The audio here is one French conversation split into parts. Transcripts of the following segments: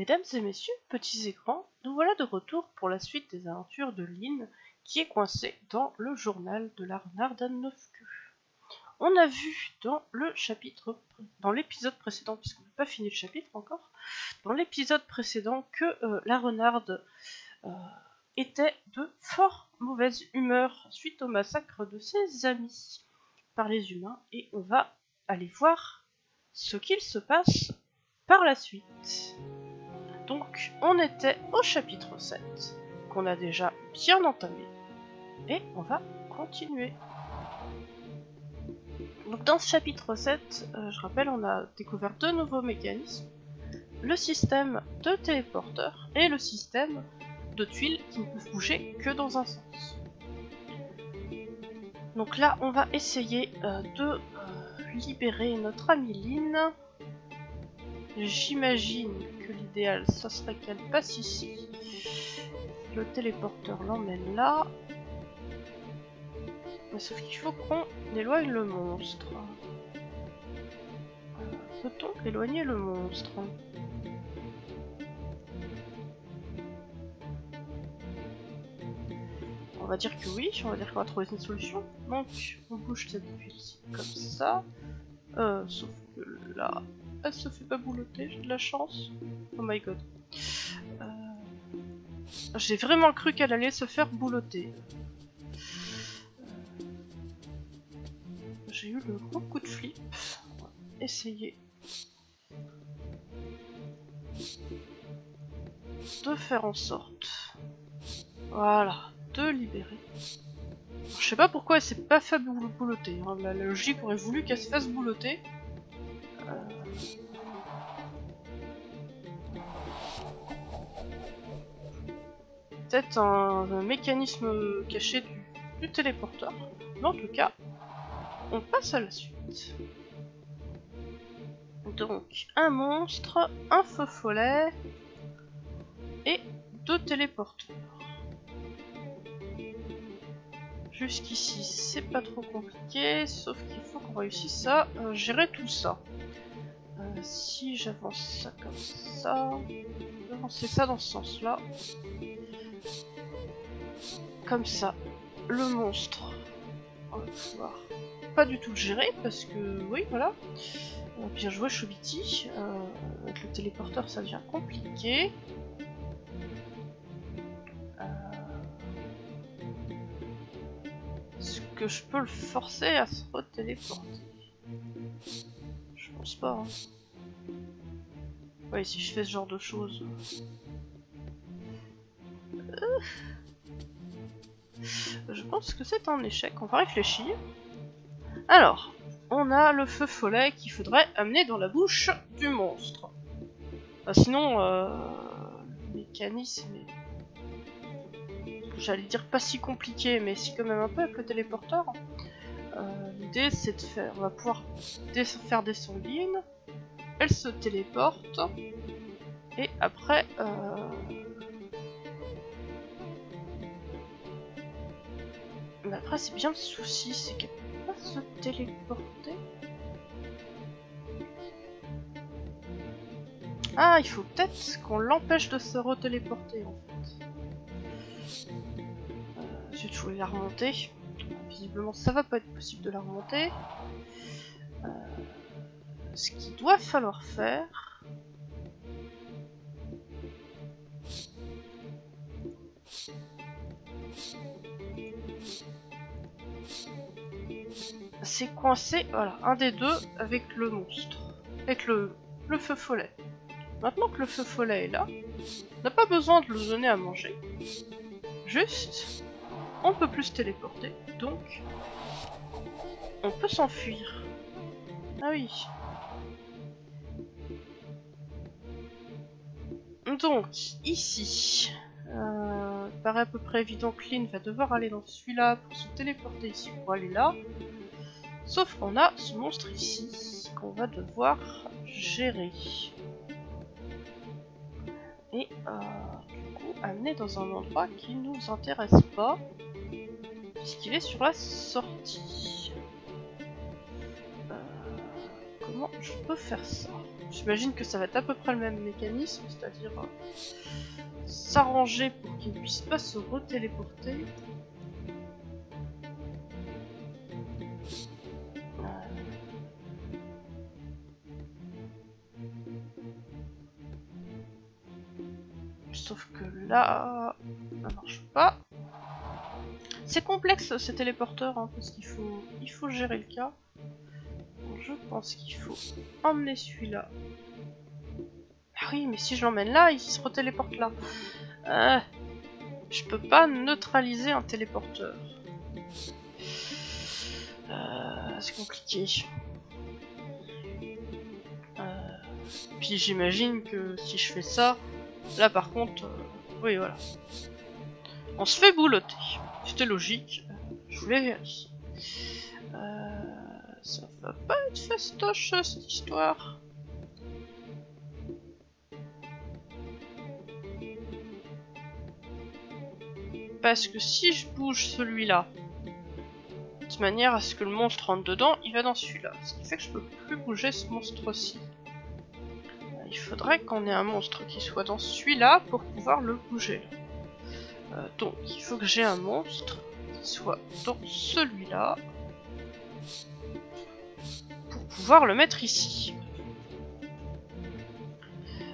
Mesdames et messieurs, petits et grands, nous voilà de retour pour la suite des aventures de Lynn, qui est coincée dans le journal de la renarde à neuf queues. On a vu dans l'épisode précédent, puisqu'on n'a pas fini le chapitre encore, dans l'épisode précédent que euh, la renarde euh, était de fort mauvaise humeur suite au massacre de ses amis par les humains, et on va aller voir ce qu'il se passe par la suite. Donc, on était au chapitre 7, qu'on a déjà bien entamé, et on va continuer. Donc, dans ce chapitre 7, euh, je rappelle, on a découvert deux nouveaux mécanismes le système de téléporteur et le système de tuiles qui ne peuvent bouger que dans un sens. Donc là, on va essayer euh, de euh, libérer notre amie Lynn. J'imagine que l'idéal, ce serait qu'elle passe ici. Le téléporteur l'emmène là. sauf qu'il faut qu'on éloigne le monstre. Euh, peut-on éloigner le monstre? On va dire que oui, on va dire qu'on va trouver une solution. Donc, on bouge cette bulle comme ça. Euh, sauf que là, elle se fait pas boulotter, j'ai de la chance. Oh my god. Euh, j'ai vraiment cru qu'elle allait se faire boulotter. Euh, j'ai eu le gros coup de flip. On va essayer de faire en sorte. Voilà, de libérer. Je sais pas pourquoi elle s'est pas fait boulotter. Hein. La, logique aurait voulu qu'elle se fasse boulotter. Peut-être un, mécanisme caché du, téléporteur. Mais en tout cas, on passe à la suite. Donc, un monstre, un feu follet et deux téléporteurs. Jusqu'ici, c'est pas trop compliqué, sauf qu'il faut qu'on réussisse à euh, gérer tout ça. Euh, si j'avance ça comme ça, avancer ça dans ce sens-là. Comme ça, le monstre, on va pouvoir pas du tout le gérer parce que, oui, voilà. Euh, bien joué, Chobiti. avec le téléporteur, ça devient compliqué. que je peux le forcer à se retéléporter? Pas. Hein. Ouais, si je fais ce genre de choses. Euh. Je pense que c'est un échec. On va réfléchir. Alors, on a le feu follet qu'il faudrait amener dans la bouche du monstre. sinon, euh, le mécanisme est j'allais dire pas si compliqué, mais si quand même un peu avec le téléporteur. Euh, l'idée c'est de faire, on va pouvoir faire des sanguines, elle se téléporte, et après... Euh... Mais après c'est bien le souci, c'est qu'elle peut pas se téléporter. Ah, il faut peut-être qu'on l'empêche de se retéléporter en fait je voulais la remonter. Visiblement, ça va pas être possible de la remonter. Euh, ce qu'il doit falloir faire... C'est coincé, voilà, un des deux avec le monstre. Avec le, le feu follet. Maintenant que le feu follet est là, on n'a pas besoin de le donner à manger. Juste on peut plus se téléporter, donc on peut s'enfuir. Ah oui. Donc, ici, euh, paraît à peu près évident que Lynn va devoir aller dans celui-là pour se téléporter ici pour aller là. Sauf qu'on a ce monstre ici qu'on va devoir gérer. Et euh, du coup, amener dans un endroit qui nous intéresse pas puisqu'il est sur la sortie. Euh, comment je peux faire ça? J'imagine que ça va être à peu près le même mécanisme, c'est-à-dire euh, s'arranger pour qu'il ne puisse pas se retéléporter. Sauf que là, ça marche pas. C'est complexe ces téléporteurs, hein, parce qu'il faut, il faut gérer le cas. je pense qu'il faut emmener celui-là. Ah oui, mais si je l'emmène là, il se retéléporte là. Euh, je peux pas neutraliser un téléporteur. Euh, c'est compliqué. Euh, puis j'imagine que si je fais ça, là par contre, oui voilà. On se fait boulotter. C'était logique. Je voulais vérifier. Euh, ça va pas être fastoche cette histoire. Parce que si je bouge celui-là, de manière à ce que le monstre rentre dedans, il va dans celui-là. Ce qui fait que je peux plus bouger ce monstre-ci. Il faudrait qu'on ait un monstre qui soit dans celui-là pour pouvoir le bouger. Euh, donc, il faut que j'ai un monstre qui soit dans celui-là pour pouvoir le mettre ici.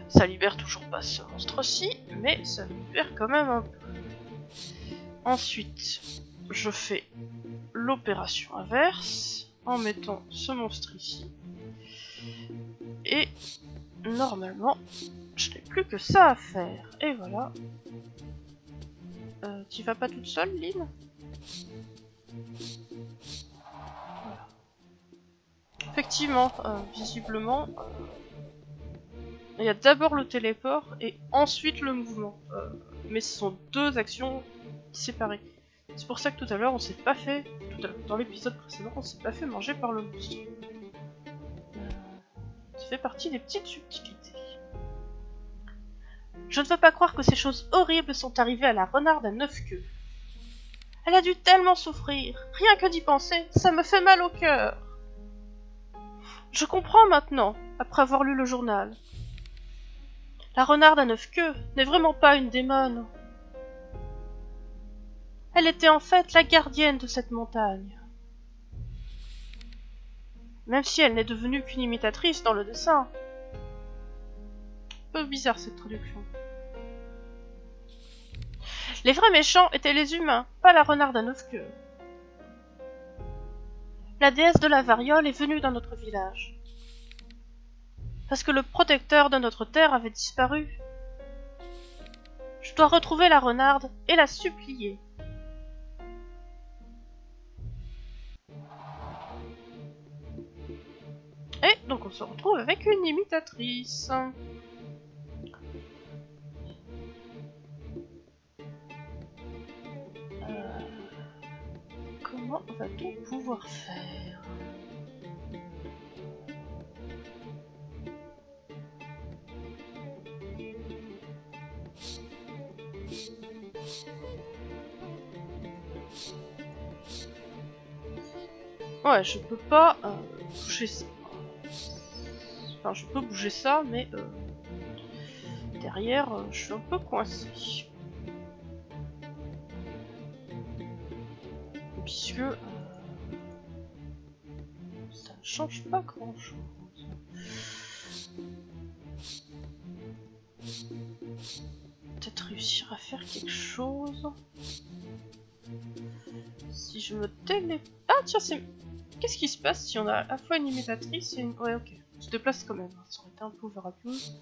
Ça libère toujours pas ce monstre-ci, mais ça libère quand même un peu. Ensuite, je fais l'opération inverse en mettant ce monstre ici. Et normalement, je n'ai plus que ça à faire. Et voilà, euh, tu vas pas toute seule, Lynn Effectivement, euh, visiblement, euh, il y a d'abord le téléport et ensuite le mouvement. mais ce sont deux actions séparées. C'est pour ça que tout à l'heure on s'est pas fait, dans l'épisode précédent, on s'est pas fait manger par le monstre. ça fait partie des petites subtilités. Je ne veux pas croire que ces choses horribles sont arrivées à la renarde à neuf queues. Elle a dû tellement souffrir. Rien que d'y penser, ça me fait mal au cœur. Je comprends maintenant, après avoir lu le journal. La renarde à neuf queues n'est vraiment pas une démone. Elle était en fait la gardienne de cette montagne. Même si elle n'est devenue qu'une imitatrice dans le dessin. Peu bizarre cette traduction. Les vrais méchants étaient les humains, pas la renarde à neuf queues. La déesse de la variole est venue dans notre village. Parce que le protecteur de notre terre avait disparu. Je dois retrouver la renarde et la supplier. Et donc on se retrouve avec une imitatrice. Va-t-on pouvoir faire Ouais, je peux pas euh, bouger ça. Enfin, je peux bouger ça, mais euh, derrière, euh, je suis un peu coincé. Ça ne change pas grand chose. Peut-être réussir à faire quelque chose. Si je me télé... Ah tiens, c'est... Qu'est-ce qui se passe si on a à la fois une imitatrice et une... Ouais, ok. On se déplace quand même. Ça aurait été un peu overabuse.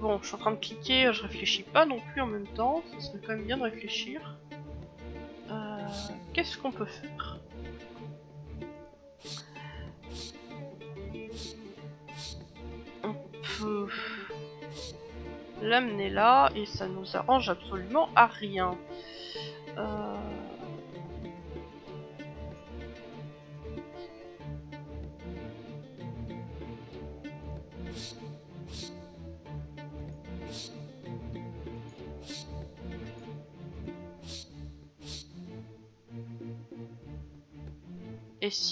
Bon, je suis en train de cliquer, je réfléchis pas non plus en même temps, ça serait quand même bien de réfléchir. Euh, Qu'est-ce qu'on peut faire? On peut l'amener là et ça nous arrange absolument à rien. Euh...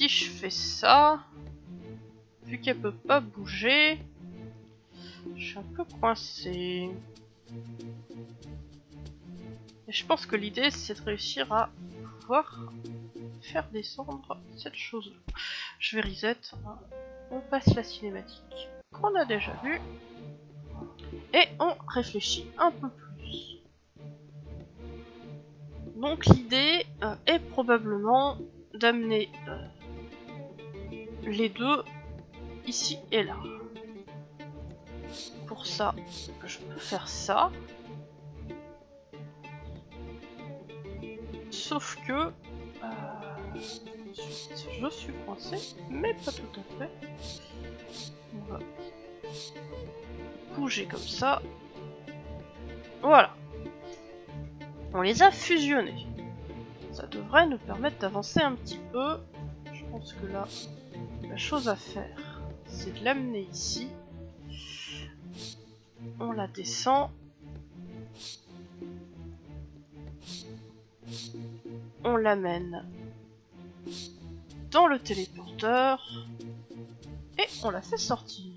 je fais ça, vu qu'elle peut pas bouger, je suis un peu coincé. Et je pense que l'idée c'est de réussir à pouvoir faire descendre cette chose. -là. Je vais reset. hein. On passe la cinématique qu'on a déjà vue. Et on réfléchit un peu plus. Donc l'idée euh, est probablement d'amener euh, les deux ici et là. Pour ça, je peux faire ça. Sauf que euh, je suis coincé, mais pas tout à fait. On va bouger comme ça. Voilà. On les a fusionnés. Ça devrait nous permettre d'avancer un petit peu. Je pense que là, chose à faire, c'est de l'amener ici. On la descend. On l'amène dans le téléporteur. Et on la fait sortir.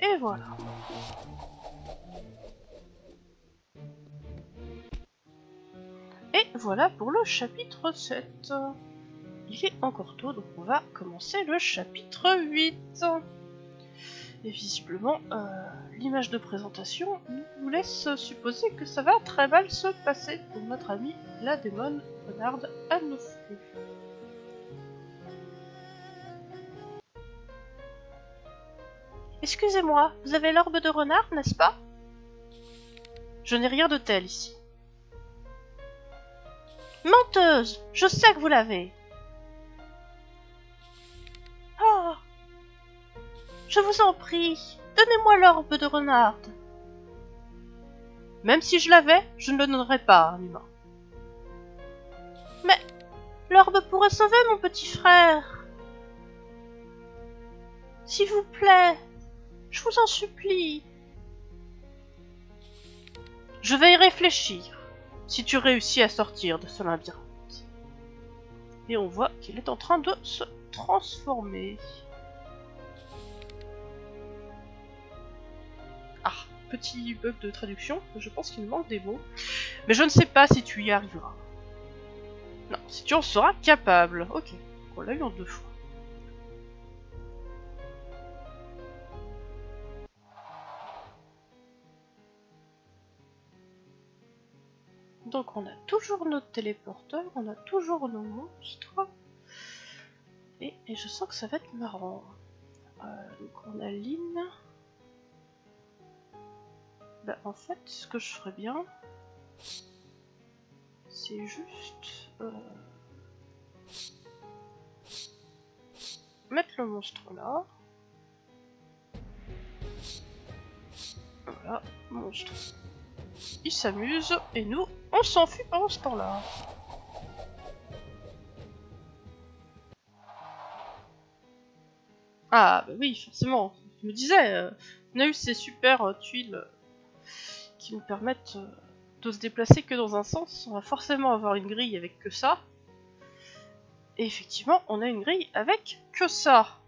Et voilà. Et voilà pour le chapitre 7. Il est encore tôt, donc on va commencer le chapitre 8. Et visiblement, euh, l'image de présentation nous laisse supposer que ça va très mal se passer pour notre ami la démon Renard Anofru. Excusez-moi, vous avez l'orbe de renard, n'est-ce pas? Je n'ai rien de tel ici. Menteuse Je sais que vous l'avez Je vous en prie, donnez-moi l'orbe de renard. Même si je l'avais, je ne le donnerais pas à un. Mais l'orbe pourrait sauver mon petit frère. S'il vous plaît, je vous en supplie. Je vais y réfléchir, si tu réussis à sortir de ce labyrinthe. Et on voit qu'il est en train de se transformer. Petit bug de traduction, je pense qu'il manque des mots. Mais je ne sais pas si tu y arriveras. Non, si tu en seras capable. Ok, on l'a eu en deux fois. Donc on a toujours notre téléporteur, on a toujours nos monstres. Et, et je sens que ça va être marrant. Euh, donc on a Lynn. Bah en fait, ce que je ferais bien, c'est juste euh, mettre le monstre là. Voilà, monstre. Il s'amuse et nous, on s'enfuit pendant ce temps-là. Ah bah oui, forcément. Je me disais, euh, on a eu ces super euh, tuiles euh, qui nous permettent euh, de se déplacer que dans un sens. On va forcément avoir une grille avec que ça. Et effectivement, on a une grille avec que ça.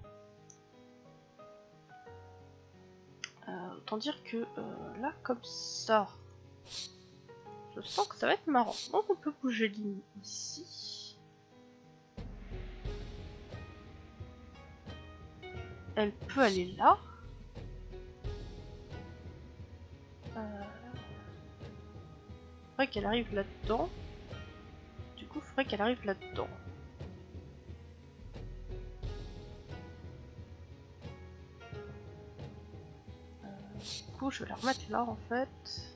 Euh, autant dire que euh, là, comme ça, je sens que ça va être marrant. Donc on peut bouger ligne ici. Elle peut aller là. Faudrait qu'elle arrive là-dedans. Du coup, faudrait qu'elle arrive là-dedans. Euh, du coup, je vais la remettre là en fait.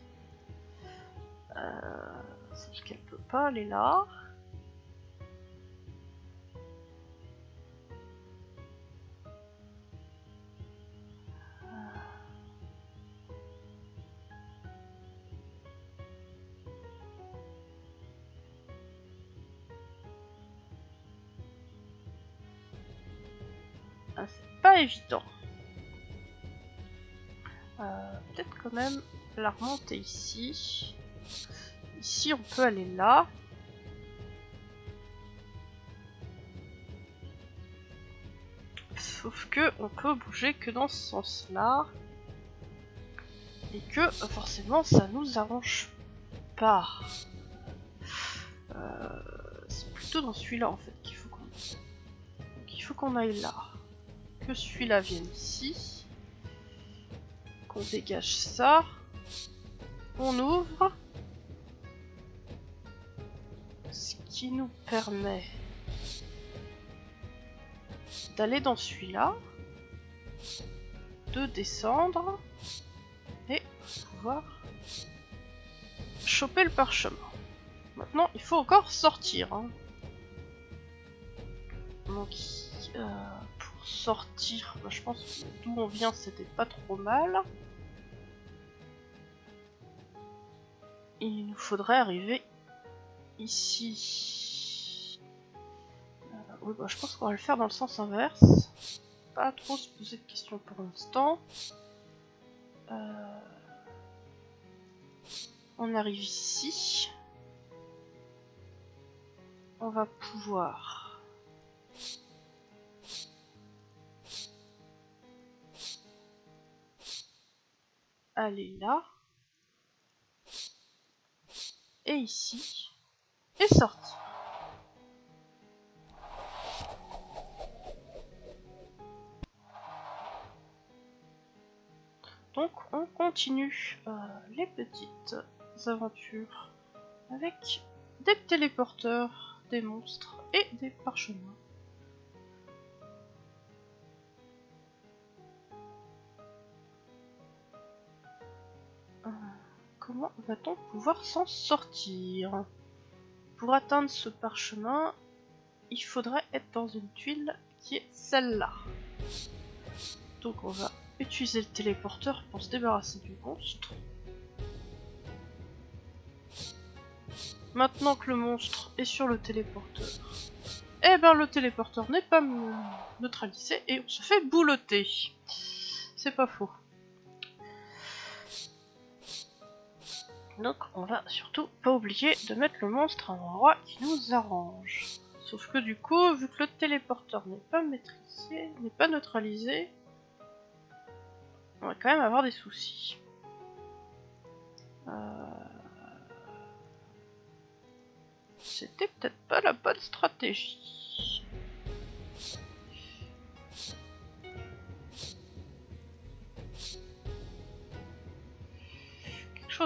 Euh, sauf qu'elle peut pas aller là. évident. Euh, peut-être quand même la remonter ici. Ici, on peut aller là. Sauf que on peut bouger que dans ce sens-là. Et que forcément ça nous arrange pas. Euh, c'est plutôt dans celui-là en fait qu'il faut qu'on aille là. Que celui-là vienne ici. Qu'on dégage ça. On ouvre. Ce qui nous permet d'aller dans celui-là, de descendre et pouvoir choper le parchemin. Maintenant, il faut encore sortir. hein. Donc, euh, sortir, bah, je pense que d'où on vient, c'était pas trop mal. Il nous faudrait arriver ici. Euh, oui, bah, je pense qu'on va le faire dans le sens inverse. Pas trop se poser de questions pour l'instant. Euh, On arrive ici. On va pouvoir aller là. Et ici. Et sortir. Donc on continue euh, les petites aventures avec des téléporteurs, des monstres et des parchemins. Comment va-t-on pouvoir s'en sortir? Pour atteindre ce parchemin, il faudrait être dans une tuile qui est celle-là. Donc on va utiliser le téléporteur pour se débarrasser du monstre. Maintenant que le monstre est sur le téléporteur, eh ben le téléporteur n'est pas neutralisé et on se fait boulotter. C'est pas faux. Donc on va surtout pas oublier de mettre le monstre à un endroit qui nous arrange. Sauf que du coup, vu que le téléporteur n'est pas maîtrisé, n'est pas neutralisé, on va quand même avoir des soucis. Euh... C'était peut-être pas la bonne stratégie.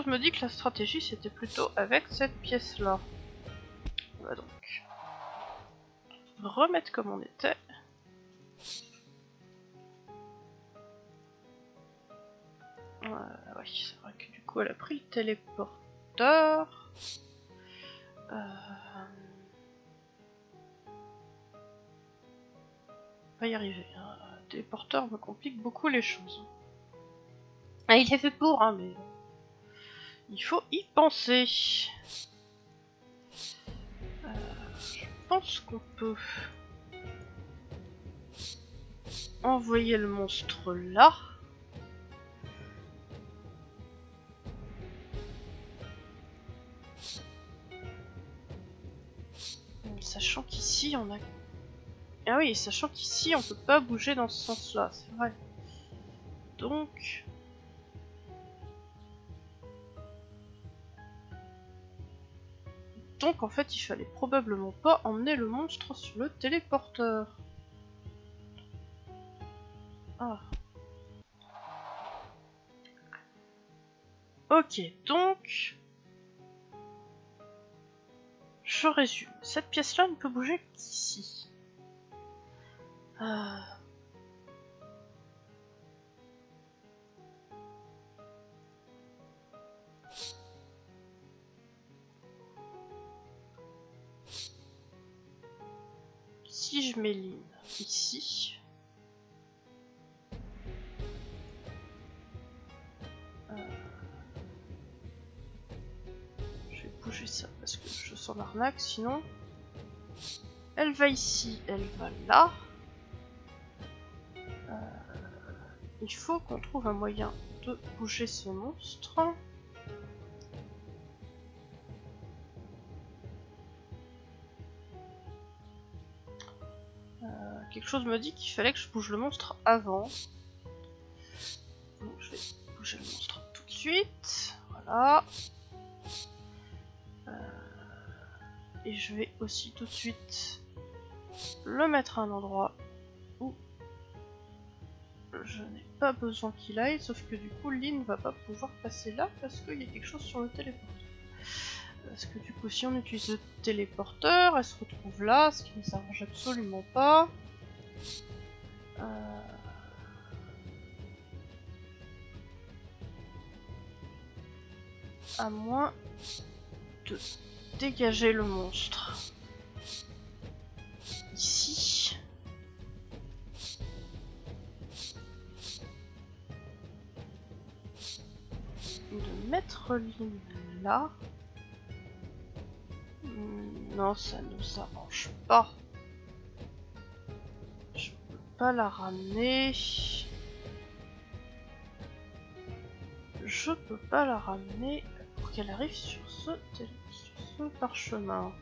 Chose me dit que la stratégie c'était plutôt avec cette pièce là. On va donc remettre comme on était. Euh, c'est vrai que du coup elle a pris le téléporteur. Euh... Va y arriver. hein. Téléporteur me complique beaucoup les choses. Ah, il est fait pour, hein, mais il faut y penser. Euh, je pense qu'on peut envoyer le monstre là. Sachant qu'ici on a... Ah oui, sachant qu'ici on peut pas bouger dans ce sens-là, c'est vrai. Donc... Donc en fait il fallait probablement pas emmener le monstre sur le téléporteur. Ah. Ok, donc... Je résume. Cette pièce-là ne peut bouger qu'ici. Euh... Si je mets Lynn ici... Euh, Je vais bouger ça parce que je sens l'arnaque sinon. Elle va ici, elle va là. Euh, Il faut qu'on trouve un moyen de bouger ce monstre. Quelque chose me dit qu'il fallait que je bouge le monstre avant. Donc je vais bouger le monstre tout de suite. Voilà. Euh, et je vais aussi tout de suite le mettre à un endroit où je n'ai pas besoin qu'il aille, sauf que du coup Lynn va pas pouvoir passer là parce qu'il y a quelque chose sur le téléporteur. Parce que du coup si on utilise le téléporteur, elle se retrouve là, ce qui ne s'arrange absolument pas. Euh, à moins de dégager le monstre. Ici. De mettre l'île là. Hmm, non, ça ne s'arrange pas. Pas la ramener. Je peux pas la ramener pour qu'elle arrive sur ce, parchemin.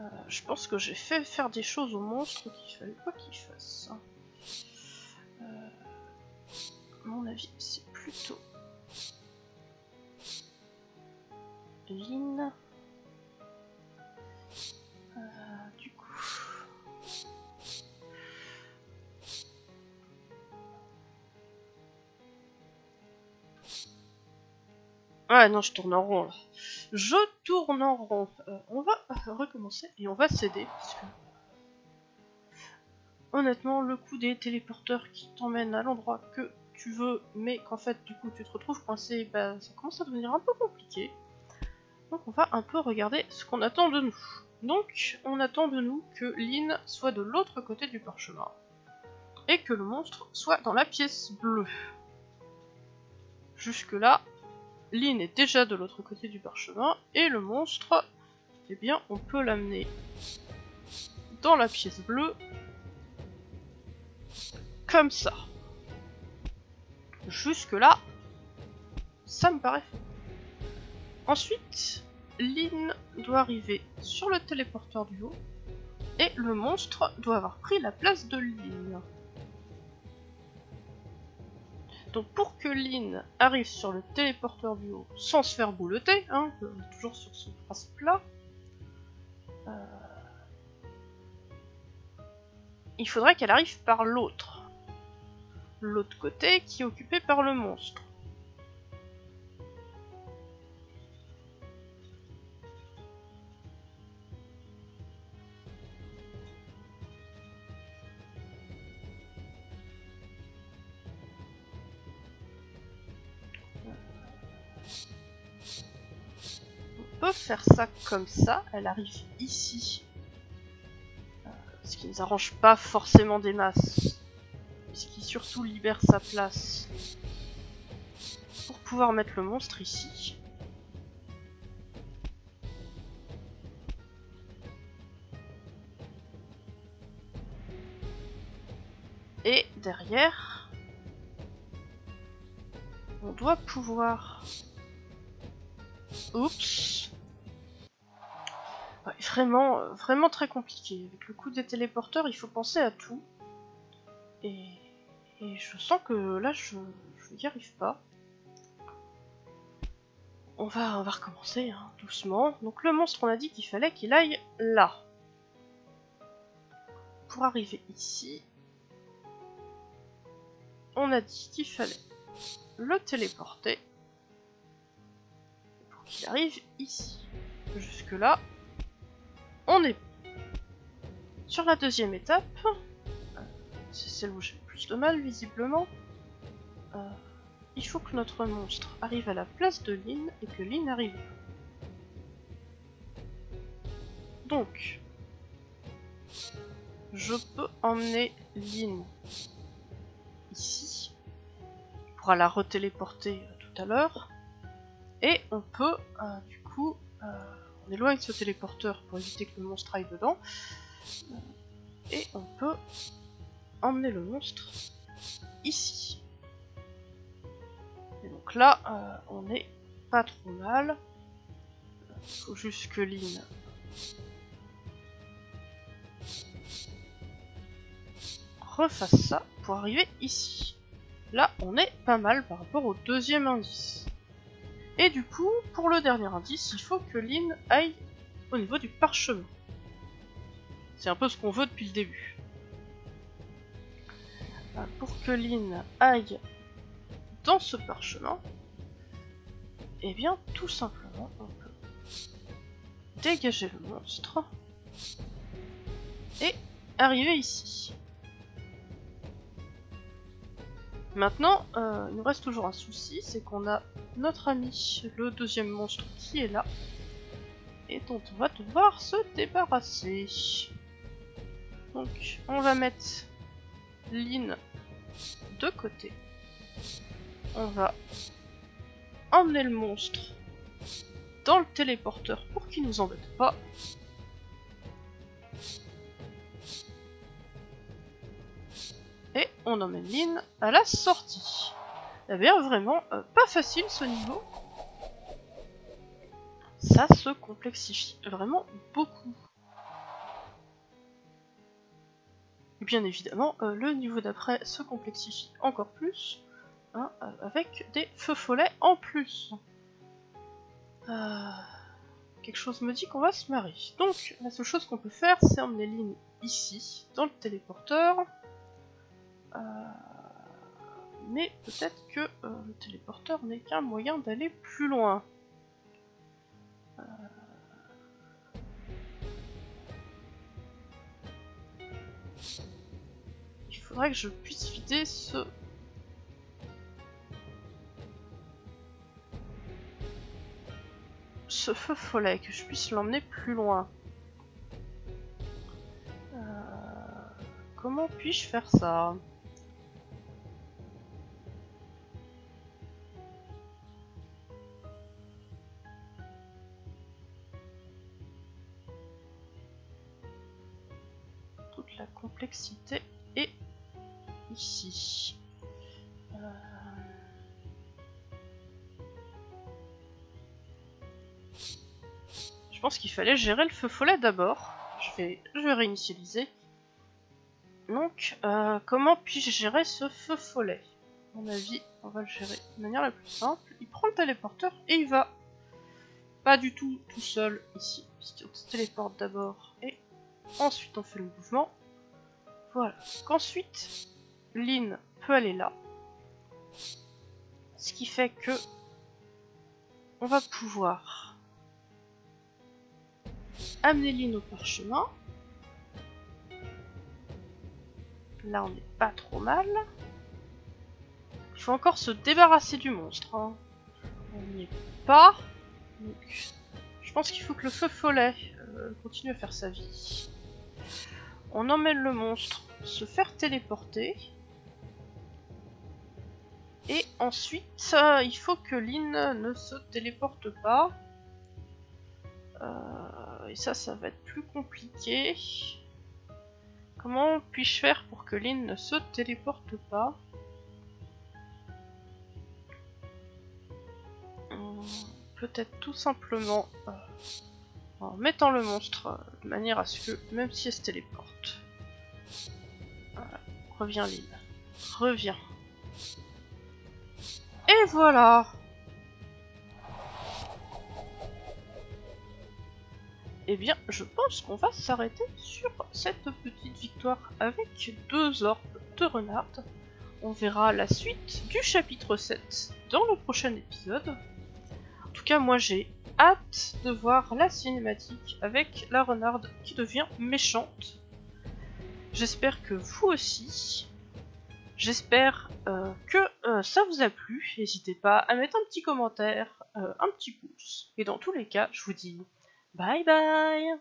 Euh, je pense que j'ai fait faire des choses au monstre qu'il fallait pas qu'il fasse. Euh, mon avis, c'est plutôt Lynn. Euh, du coup. Ouais, non, je tourne en rond là. Je tourne en rond. Euh, on va recommencer et on va céder. Parce que... Honnêtement, le coup des téléporteurs qui t'emmènent à l'endroit que tu veux, mais qu'en fait, du coup, tu te retrouves coincé, bah, ça commence à devenir un peu compliqué. Donc on va un peu regarder ce qu'on attend de nous. Donc on attend de nous que Lynn soit de l'autre côté du parchemin. Et que le monstre soit dans la pièce bleue. Jusque là, Lynn est déjà de l'autre côté du parchemin. Et le monstre, eh bien on peut l'amener dans la pièce bleue. Comme ça. Jusque là, ça me paraît Ensuite, Lynn doit arriver sur le téléporteur du haut et le monstre doit avoir pris la place de Lynn. Donc pour que Lynn arrive sur le téléporteur du haut sans se faire bouleter, hein, toujours sur ce principe-là, euh, il faudrait qu'elle arrive par l'autre. L'autre côté qui est occupé par le monstre. peut faire ça comme ça. Elle arrive ici. Euh, ce qui ne s'arrange pas forcément des masses. Libère sa place. Pour pouvoir mettre le monstre ici. Et derrière, on doit pouvoir... Oups vraiment, euh, vraiment très compliqué. Avec le coup des téléporteurs, il faut penser à tout. Et, je sens que là, je n'y arrive pas. On va, on va recommencer hein, doucement. Donc le monstre, on a dit qu'il fallait qu'il aille là. Pour arriver ici, on a dit qu'il fallait le téléporter pour qu'il arrive ici. Jusque là, on est sur la deuxième étape. C'est celle où j'ai de mal, visiblement. Euh, il faut que notre monstre arrive à la place de Lynn et que Lynn arrive. Donc, je peux emmener Lynn ici. On pourra la retéléporter euh, tout à l'heure. Et on peut, euh, du coup, on éloigne ce téléporteur pour éviter que le monstre aille dedans. Et on peut emmener le monstre ici. Et donc là, euh, on est pas trop mal. Faut juste que Lynn refasse ça pour arriver ici. Là, on est pas mal par rapport au deuxième indice. Et du coup, pour le dernier indice, il faut que Lynn aille au niveau du parchemin. C'est un peu ce qu'on veut depuis le début. Pour que Lynn aille dans ce parchemin, eh bien, tout simplement, on peut dégager le monstre et arriver ici. Maintenant, euh, il nous reste toujours un souci, c'est qu'on a notre ami, le deuxième monstre qui est là, et dont on va devoir se débarrasser. Donc, on va mettre Lynn de côté. On va emmener le monstre dans le téléporteur pour qu'il nous embête pas. Et on emmène Lynn à la sortie. Eh bien, vraiment, euh, pas facile ce niveau. Ça se complexifie vraiment beaucoup. Et bien évidemment, euh, le niveau d'après se complexifie encore plus, hein, euh, avec des feux follets en plus. quelque chose me dit qu'on va se marrer. Donc, la seule chose qu'on peut faire, c'est emmener Lynn ici, dans le téléporteur. Mais peut-être que euh, le téléporteur n'est qu'un moyen d'aller plus loin. Faudrait que je puisse vider ce... Ce feu follet, que je puisse l'emmener plus loin. Euh, comment puis-je faire ça? Fallait gérer le feu follet d'abord. Je vais, je vais réinitialiser. Donc, euh, comment puis-je gérer ce feu follet? À mon avis, on va le gérer de manière la plus simple. Il prend le téléporteur et il va pas du tout tout seul ici. On se téléporte d'abord et ensuite on fait le mouvement. Voilà. Qu'ensuite, Lynn peut aller là. Ce qui fait que on va pouvoir amener Lynn au parchemin. Là, on n'est pas trop mal. Il faut encore se débarrasser du monstre. Hein. On n'y est pas. je pense qu'il faut que le feu follet euh, continue à faire sa vie. On emmène le monstre se faire téléporter. Et ensuite, euh, il faut que Lynn ne se téléporte pas. Euh, et ça, ça va être plus compliqué. Comment puis-je faire pour que Lynn ne se téléporte pas hum, Peut-être tout simplement euh, en mettant le monstre de manière à ce que, même si elle se téléporte, reviens l'île, reviens. Et voilà Eh bien, je pense qu'on va s'arrêter sur cette petite victoire avec deux orbes de renard. On verra la suite du chapitre 7 dans le prochain épisode. En tout cas, moi j'ai hâte de voir la cinématique avec la renarde qui devient méchante. J'espère que vous aussi. J'espère euh, que euh, ça vous a plu. N'hésitez pas à mettre un petit commentaire, euh, un petit pouce. Et dans tous les cas, je vous dis Bye bye.